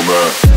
Roma.